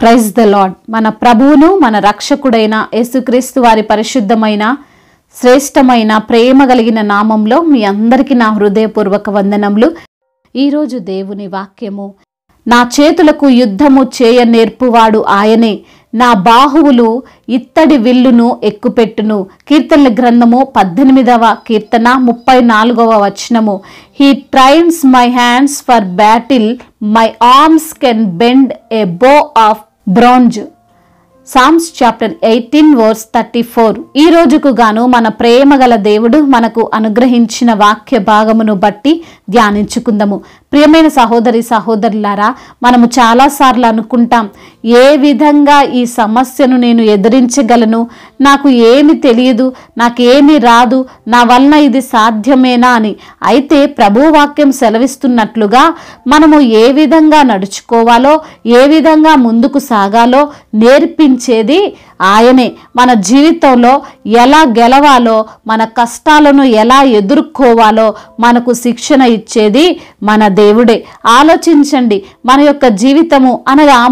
Praise the lord మన ప్రభువును మన రక్షకుడైన యేసుక్రీస్తు వారి పరిశుద్ధమైన శ్రేష్టమైన ప్రేమ కలిగిన నామంలో మీ అందరికీ నా హృదయపూర్వక వందనములు. ఈరోజు దేవుని వాక్యము నా చేతులకు యుద్ధము చేయ నేర్పువాడు ఆయనే నా బాహువులు ఇత్తడి విల్లును ఎక్కుపెట్టును. కీర్తనల గ్రంథము పద్దెనిమిదవ కీర్తన ముప్పై నాలుగవ వచనము. He trains my hands for battle my arms can bend a bow of bronze. Psalms chapter eighteen verse thirty four. ఈ రోజుకు గాను మన ప్రేమ గల దేవుడు మనకు అనుగ్రహించిన వాక్య భాగమును బట్టి ధ్యానించుకుందాము. ప్రియమైన సహోదరి సహోదరులారా మనము చాలాసార్లు అనుకుంటాం ఏ విధంగా ఈ సమస్యను నేను ఎదిరించగలను? నాకు ఏమి తెలియదు నాకేమి రాదు నా వలన ఇది సాధ్యమేనా అని. అయితే ప్రభు వాక్యం సెలవిస్తున్నట్లుగా మనము ఏ విధంగా నడుచుకోవాలో ఏ విధంగా ముందుకు సాగాలో నేర్పించేది ఆయనే. మన జీవితంలో ఎలా గెలవాలో మన కష్టాలను ఎలా ఎదుర్కోవాలో మనకు శిక్షణ ఇచ్చేది మన దేవుడే. ఆలోచించండి మన యొక్క జీవితము అనగా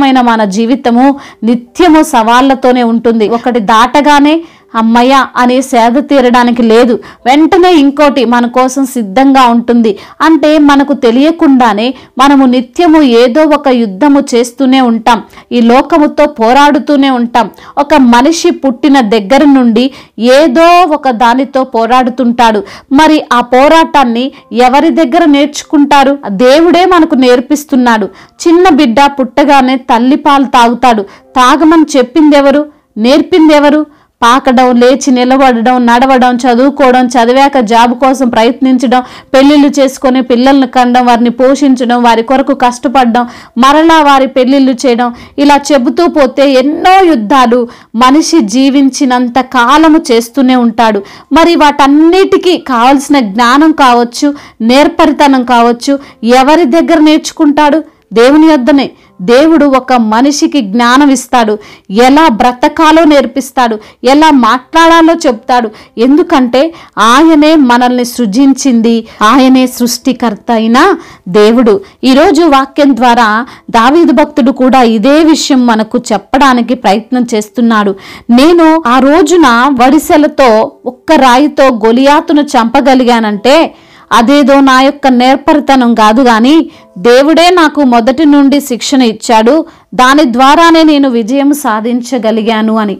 మనుష్యులమైన మన జీవితము నిత్యము సవాళ్ళతోనే ఉంటుంది. ఒకటి దాటగానే అమ్మయ్య అని సేద తీరడానికి లేదు. వెంటనే ఇంకోటి మన కోసం సిద్ధంగా ఉంటుంది. అంటే మనకు తెలియకుండానే మనము నిత్యము ఏదో ఒక యుద్ధము చేస్తూనే ఉంటాం. ఈ లోకముతో పోరాడుతూనే ఉంటాం. ఒక మనిషి పుట్టిన దగ్గర నుండి ఏదో ఒక దానితో పోరాడుతుంటాడు. మరి ఆ పోరాటాన్ని ఎవరి దగ్గర నేర్చుకుంటారు? దేవుడే మనకు నేర్పిస్తున్నాడు. చిన్న బిడ్డ పుట్టగానే తల్లి పాలు తాగుతాడు. తాగమని చెప్పిందెవరు? నేర్పిందెవరు? పాకడం లేచి నిలబడడం నడవడం చదువుకోవడం చదివాక జాబ్ కోసం ప్రయత్నించడం పెళ్ళిళ్ళు చేసుకొని పిల్లల్ని కండం వారిని పోషించడం వారి కొరకు కష్టపడడం మరలా వారి పెళ్ళిళ్ళు చేయడం ఇలా చెబుతూ పోతే ఎన్నో యుద్ధాలు మనిషి జీవించినంత కాలము చేస్తూనే ఉంటాడు. మరి వాటన్నిటికీ కావలసిన జ్ఞానం కావచ్చు నేర్పరితనం కావచ్చు ఎవరి దగ్గర నేర్చుకుంటాడు? దేవుని యొద్దనే. దేవుడు ఒక మనిషికి జ్ఞానం ఇస్తాడు. ఎలా బ్రతకాలో నేర్పిస్తాడు. ఎలా మాట్లాడాలో చెప్తాడు. ఎందుకంటే ఆయనే మనల్ని సృజించింది. ఆయనే సృష్టికర్త అయిన దేవుడు. ఈరోజు వాక్యం ద్వారా దావీదు భక్తుడు కూడా ఇదే విషయం మనకు చెప్పడానికి ప్రయత్నం చేస్తున్నాడు. నేను ఆ రోజున వడిసెలతో ఒక్క రాయితో గొలియాతును చంపగలిగానంటే అదేదో నా యొక్క నేర్పరితనం కాదు గాని దేవుడే నాకు మొదటి నుండి శిక్షణ ఇచ్చాడు. దాని ద్వారానే నేను విజయం సాధించగలిగాను అని.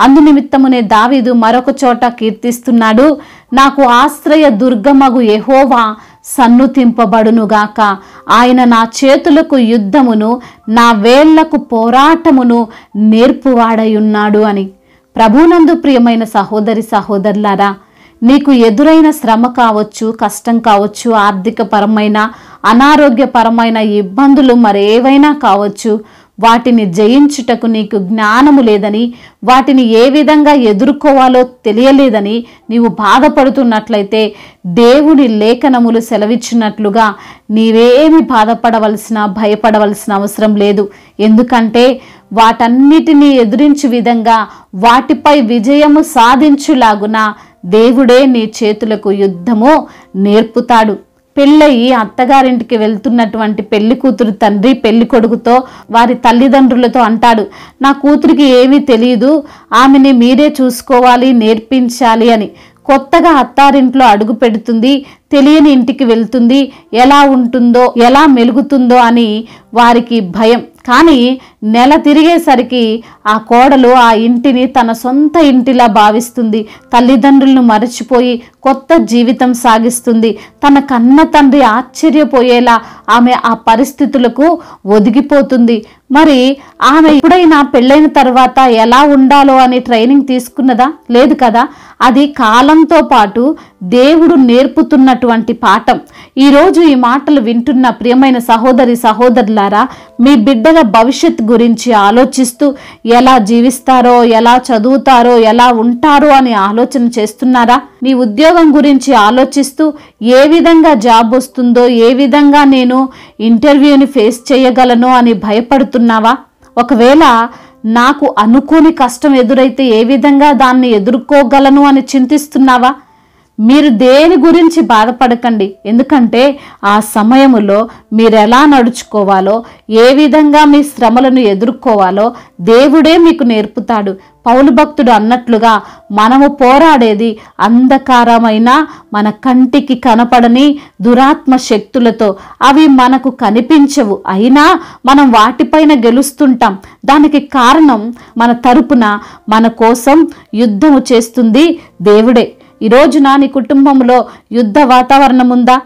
అందునిమిత్తమునే దావీదు మరొక చోట కీర్తిస్తున్నాడు. నాకు ఆశ్రయ దుర్గమగు యెహోవా సన్నుతింపబడునుగాక ఆయన నా చేతులకు యుద్ధమును నా వేళ్ళకు పోరాటమును నేర్పువాడయున్నాడు అని. ప్రభునందు ప్రియమైన సహోదరి సహోదరులారా నీకు ఎదురైన శ్రమ కావచ్చు కష్టం కావచ్చు ఆర్థిక పరమైన అనారోగ్యపరమైన ఇబ్బందులు మరేవైనా కావచ్చు వాటిని జయించుటకు నీకు జ్ఞానము లేదని వాటిని ఏ విధంగా ఎదుర్కోవాలో తెలియలేదని నీవు బాధపడుతున్నట్లయితే దేవుని లేఖనములు సెలవిచ్చినట్లుగా నీవేమి బాధపడవలసిన భయపడవలసిన అవసరం లేదు. ఎందుకంటే వాటన్నిటినీ ఎదురించు విధంగా వాటిపై విజయము సాధించులాగున దేవుడే నీ చేతులకు యుద్ధము నేర్పుతాడు. పెళ్ళయి అత్తగారింటికి వెళ్తున్నటువంటి పెళ్ళి కూతురు తండ్రి పెళ్ళి కొడుకుతో వారి తల్లిదండ్రులతో అంటాడు నా కూతురికి ఏమీ తెలియదు ఆమెని మీరే చూసుకోవాలి నేర్పించాలి అని. కొత్తగా అత్తారింట్లో అడుగు పెడుతుంది తెలియని ఇంటికి వెళ్తుంది ఎలా ఉంటుందో ఎలా మెలుగుతుందో అని వారికి భయం. కానీ నెల తిరిగేసరికి ఆ కోడలు ఆ ఇంటిని తన సొంత ఇంటిలా భావిస్తుంది. తల్లిదండ్రులను మరచిపోయి కొత్త జీవితం సాగిస్తుంది. తన కన్న తండ్రి ఆశ్చర్యపోయేలా ఆమె ఆ పరిస్థితులకు ఒదిగిపోతుంది. మరి ఆమె ఎప్పుడైనా పెళ్ళైన తర్వాత ఎలా ఉండాలో అని ట్రైనింగ్ తీసుకున్నదా? లేదు కదా? అది కాలంతో పాటు దేవుడు నేర్పుతున్నటువంటి పాఠం. ఈరోజు ఈ మాటలు వింటున్న ప్రియమైన సహోదరి సహోదరులారా మీ బిడ్డల భవిష్యత్ గురించి ఆలోచిస్తూ ఎలా జీవిస్తారో ఎలా చదువుతారో ఎలా ఉంటారో అని ఆలోచన చేస్తున్నారా? నీ ఉద్యోగం గురించి ఆలోచిస్తూ ఏ విధంగా జాబ్ వస్తుందో ఏ విధంగా నేను ఇంటర్వ్యూని ఫేస్ చేయగలను అని భయపడుతున్నావా? ఒకవేళ నాకు అనుకోని కష్టం ఎదురైతే ఏ విధంగా దాన్ని ఎదుర్కోగలను అని చింతిస్తున్నావా? మీరు దేని గురించి బాధపడకండి. ఎందుకంటే ఆ సమయములో మీరు ఎలా నడుచుకోవాలో ఏ విధంగా మీ శ్రమలను ఎదుర్కోవాలో దేవుడే మీకు నేర్పుతాడు. పౌలు భక్తుడు అన్నట్లుగా మనము పోరాడేది అంధకారమైన మన కంటికి కనపడని దురాత్మ శక్తులతో. అవి మనకు కనిపించవు. అయినా మనం వాటిపైన గెలుస్తుంటాం. దానికి కారణం మన తరపున మన కోసం యుద్ధము చేస్తుంది దేవుడే. ఈ రోజున నీ కుటుంబంలో యుద్ధ వాతావరణం ఉందా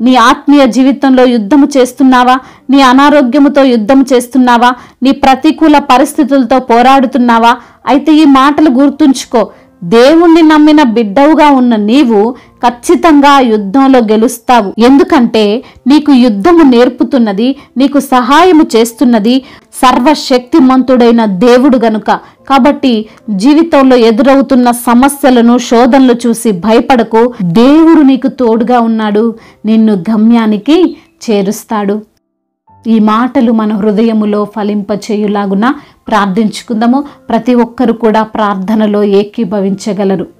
నీ ఆత్మీయ జీవితంలో యుద్ధము చేస్తున్నావా? నీ అనారోగ్యముతో యుద్ధము చేస్తున్నావా? నీ ప్రతికూల పరిస్థితులతో పోరాడుతున్నావా? అయితే ఈ మాటలు గుర్తుంచుకో. దేవుణ్ణి నమ్మిన బిడ్డవుగా ఉన్న నీవు ఖచ్చితంగా యుద్ధంలో గెలుస్తావు. ఎందుకంటే నీకు యుద్ధము నేర్పుతున్నది నీకు సహాయము చేస్తున్నది సర్వశక్తిమంతుడైన దేవుడు గనుక. కాబట్టి జీవితంలో ఎదురవుతున్న సమస్యలను శోధనలు చూసి భయపడకు. దేవుడు నీకు తోడుగా ఉన్నాడు. నిన్ను గమ్యానికి చేరుస్తాడు. ఈ మాటలు మన హృదయములో ఫలింపచేయులాగున ప్రార్థించుకుందాము. ప్రతి ఒక్కరు కూడా ప్రార్థనలో ఏకీభవించగలరు.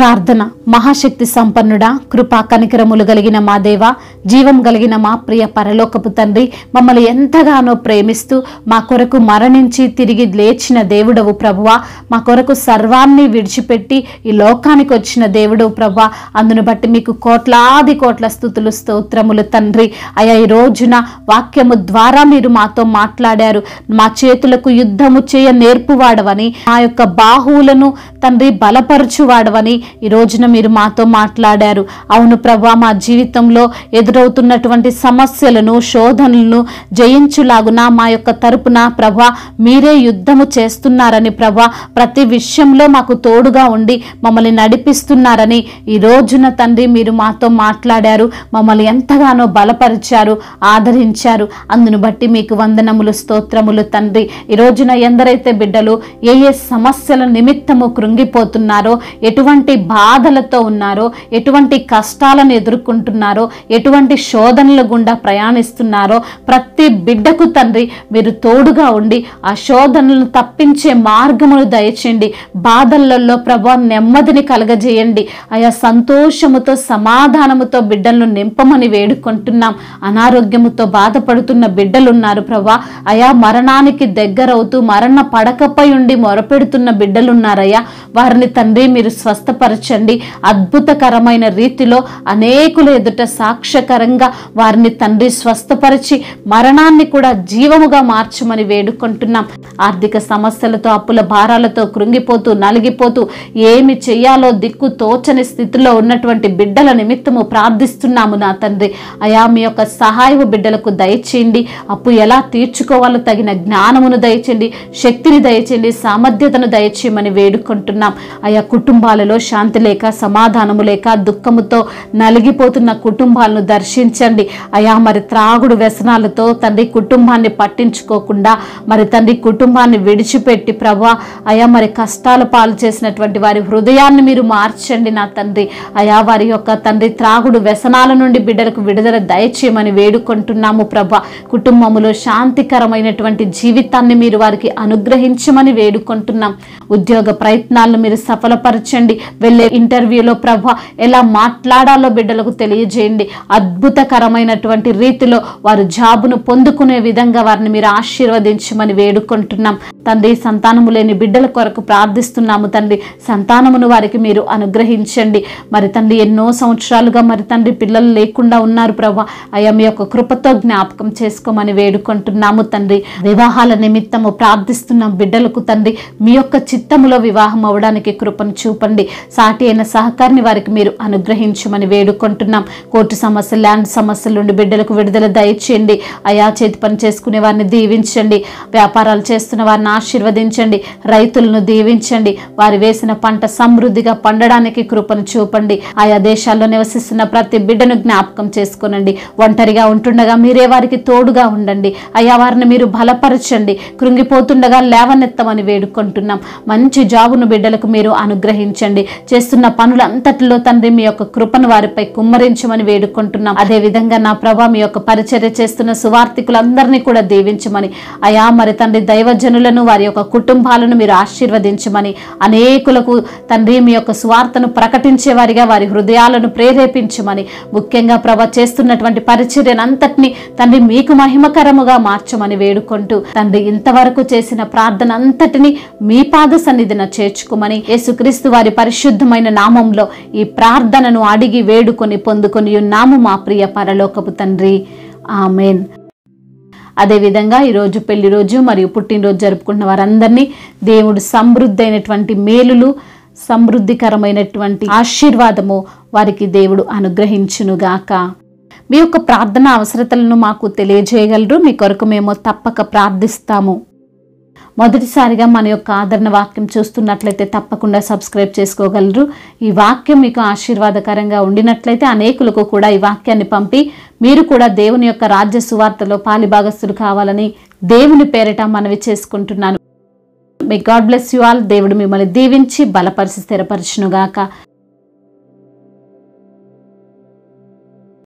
ప్రార్థన మహాశక్తి సంపన్నుడా కృపా కనికరములు కలిగిన మా దేవ జీవం కలిగిన మా ప్రియ పరలోకపు తండ్రి మమ్మల్ని ఎంతగానో ప్రేమిస్తూ మా కొరకు మరణించి తిరిగి లేచిన దేవుడవు ప్రభువా మా కొరకు సర్వాన్ని విడిచిపెట్టి ఈ లోకానికి వచ్చిన దేవుడవు ప్రభువా అందును బట్టి మీకు కోట్లాది కోట్ల స్థుతులు స్తోత్రములు తండ్రి. అయా ఈ రోజున వాక్యము ద్వారా మీరు మాతో మాట్లాడారు. మా చేతులకు యుద్ధము చేయ నేర్పువాడవని మా యొక్క బాహువులను తండ్రి బలపరచువాడవని ఈ రోజున మీరు మాతో మాట్లాడారు. అవును ప్రభా మా జీవితంలో ఎదురవుతున్నటువంటి సమస్యలను శోధనలను జయించులాగున మా యొక్క తరపున ప్రభా మీరే యుద్ధము చేస్తున్నారని ప్రభా ప్రతి విషయంలో మాకు తోడుగా ఉండి మమ్మల్ని నడిపిస్తున్నారని ఈ రోజున తండ్రి మీరు మాతో మాట్లాడారు. మమ్మల్ని ఎంతగానో బలపరిచారు ఆదరించారు. అందును బట్టి మీకు వందనములు స్తోత్రములు తండ్రి. ఈ రోజున ఎందరైతే బిడ్డలు ఏ ఏ సమస్యల నిమిత్తము కృంగిపోతున్నారో ఎటువంటి బాధలతో ఉన్నారో ఎటువంటి కష్టాలను ఎదుర్కొంటున్నారో ఎటువంటి శోధనల గుండా ప్రయాణిస్తున్నారో ప్రతి బిడ్డకు తండ్రి మీరు తోడుగా ఉండి ఆ శోధనలను తప్పించే మార్గమును దయచేయండి. బాధలలో ప్రభా నెమ్మదిని కలగజేయండి. ఆయా సంతోషముతో సమాధానముతో బిడ్డలను నింపమని వేడుకుంటున్నాం. అనారోగ్యముతో బాధపడుతున్న బిడ్డలున్నారు ప్రభా. అయా మరణానికి దగ్గరవుతూ మరణ పడకపై ఉండి మొరపెడుతున్న బిడ్డలున్నారయ్యా. వారిని తండ్రి మీరు స్వస్థ స్వస్థపరచండి అద్భుతకరమైన రీతిలో అనేకుల ఎదుట సాక్ష్యకరంగా వారిని తండ్రి స్వస్థపరిచి మరణాన్ని కూడా జీవముగా మార్చమని వేడుకుంటున్నాం. ఆర్థిక సమస్యలతో అప్పుల భారాలతో కృంగిపోతూ నలిగిపోతూ ఏమి చేయాలో దిక్కు తోచని స్థితిలో ఉన్నటువంటి బిడ్డల నిమిత్తము ప్రార్థిస్తున్నాము నా తండ్రి. అయా మీ యొక్క సహాయము బిడ్డలకు దయచేయండి. అప్పు ఎలా తీర్చుకోవాలో తగిన జ్ఞానమును దయచేయండి. శక్తిని దయచేయండి. సామర్థ్యతను దయచేయమని వేడుకుంటున్నాం. ఆయా కుటుంబాలలో శాంతి లేక సమాధానము లేక దుఃఖముతో నలిగిపోతున్న కుటుంబాలను దర్శించండి. అయా మరి త్రాగుడు వ్యసనాలతో తండ్రి కుటుంబాన్ని పట్టించుకోకుండా మరి తండ్రి కుటుంబాన్ని విడిచిపెట్టి ప్రభా అయా మరి కష్టాలు పాలు చేసినటువంటి వారి హృదయాన్ని మీరు మార్చండి నా తండ్రి. అయా వారి యొక్క తండ్రి త్రాగుడు వ్యసనాల నుండి బిడ్డలకు విడుదల దయచేయమని వేడుకుంటున్నాము ప్రభా. కుటుంబములో శాంతికరమైనటువంటి జీవితాన్ని మీరు వారికి అనుగ్రహించమని వేడుకుంటున్నాం. ఉద్యోగ ప్రయత్నాలను మీరు సఫలపరచండి. వెళ్ళే ఇంటర్వ్యూలో ప్రభ ఎలా మాట్లాడాలో బిడ్డలకు తెలియజేయండి. అద్భుతకరమైనటువంటి రీతిలో వారు జాబును పొందుకునే విధంగా వారిని మీరు ఆశీర్వదించమని వేడుకుంటున్నాం. తండ్రి సంతానము లేని బిడ్డల కొరకు ప్రార్థిస్తున్నాము తండ్రి. సంతానమును వారికి మీరు అనుగ్రహించండి. మరి తండ్రి ఎన్నో సంవత్సరాలుగా మరి తండ్రి పిల్లలు లేకుండా ఉన్నారు ప్రభా. అయ్యా మీ యొక్క కృపతో జ్ఞాపకం చేసుకోమని వేడుకుంటున్నాము తండ్రి. వివాహాల నిమిత్తము ప్రార్థిస్తున్నాం బిడ్డలకు తండ్రి. మీ యొక్క చిత్తములో వివాహం అవడానికి కృపను చూపండి. సాటి అయిన సహకారిని వారికి మీరు అనుగ్రహించమని వేడుకుంటున్నాం. కోర్టు సమస్య ల్యాండ్ సమస్యల నుండి బిడ్డలకు విడుదల దయచేయండి. అయా చేతి పని చేసుకునే వారిని దీవించండి. వ్యాపారాలు చేస్తున్న వారిని ఆశీర్వదించండి. రైతులను దీవించండి. వారు వేసిన పంట సమృద్ధిగా పండడానికి కృపను చూపండి. ఆయా దేశాల్లో నివసిస్తున్న ప్రతి బిడ్డను జ్ఞాపకం చేసుకోనండి. ఒంటరిగా ఉంటుండగా మీరే వారికి తోడుగా ఉండండి. అయ్యా వారిని మీరు బలపరచండి. కృంగిపోతుండగా లేవనెత్తమని వేడుకుంటున్నాం. మంచి జాబును బిడ్డలకు మీరు అనుగ్రహించండి. చేస్తున్న పనులంతటిలో తండ్రి మీ యొక్క కృపను వారిపై కుమ్మరించమని వేడుకుంటున్నాం. అదే విధంగా నా ప్రభా మీ యొక్క పరిచర్య చేస్తున్న సువార్థికులందరినీ కూడా దీవించమని. అయా మరి తండ్రి దైవజనులను వారి యొక్క కుటుంబాలను మీరు ఆశీర్వదించమని. అనేకులకు తండ్రి మీ యొక్క సువార్తను ప్రకటించే వారిగా వారి హృదయాలను ప్రేరేపించమని. ముఖ్యంగా ప్రభ చేస్తున్నటువంటి పరిచర్యను అంతటిని తండ్రి మీకు మహిమకరముగా మార్చమని వేడుకుంటూ తండ్రి ఇంతవరకు చేసిన ప్రార్థన అంతటిని మీ పాద సన్నిధిన చేర్చుకోమని. యేసుక్రీస్తు వారి పరిశుద్ధమైన నామంలో ఈ ప్రార్థనను అడిగి వేడుకొని పొందుకొని ఉన్నాము మా ప్రియ పరలోకపు తండ్రి. ఆమెన్. అదేవిధంగా ఈరోజు పెళ్ళి రోజు మరియు పుట్టినరోజు జరుపుకున్న వారందరినీ దేవుడు సమృద్ధి అయినటువంటి మేలులు సమృద్ధికరమైనటువంటి ఆశీర్వాదము వారికి దేవుడు అనుగ్రహించునుగాక. మీ యొక్క ప్రార్థన అవసరతలను మాకు తెలియజేయగలరు. మీ కొరకు మేము తప్పక ప్రార్థిస్తాము. మొదటిసారిగా మన యొక్క ఆదరణ వాక్యం చూస్తున్నట్లయితే తప్పకుండా సబ్స్క్రైబ్ చేసుకోగలరు. ఈ వాక్యం మీకు ఆశీర్వాదకరంగా ఉండినట్లయితే అనేకులకు కూడా ఈ వాక్యాన్ని పంపి మీరు కూడా దేవుని యొక్క రాజ్య సువార్తలో పాలిభాగస్తులు కావాలని దేవుని పేరిట మనవి చేసుకుంటున్నాను. మీ గాడ్ బ్లెస్ యు ఆల్ దేవుడు మిమ్మల్ని దీవించి బలపరిచి స్థిరపరచునుగాక.